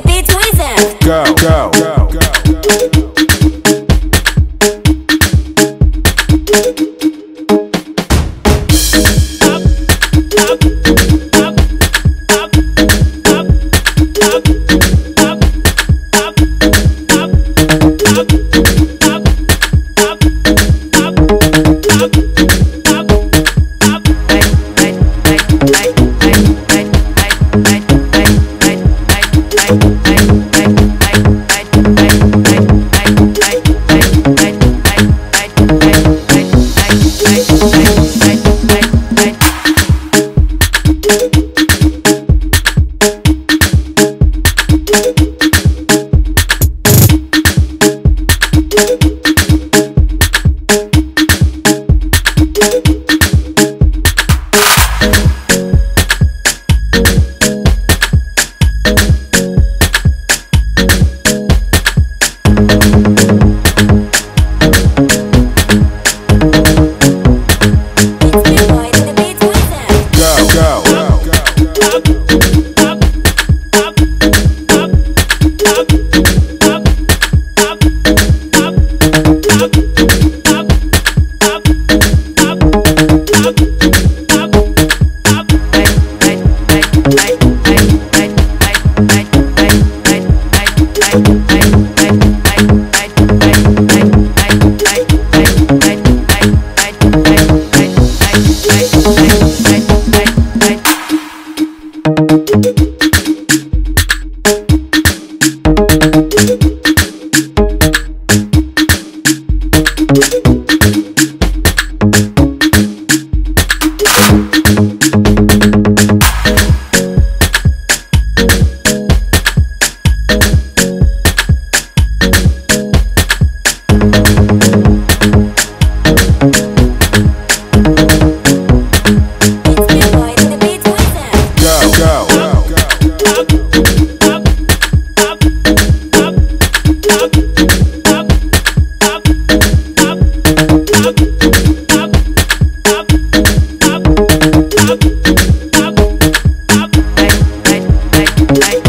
the beat. Go, go, go. Bye.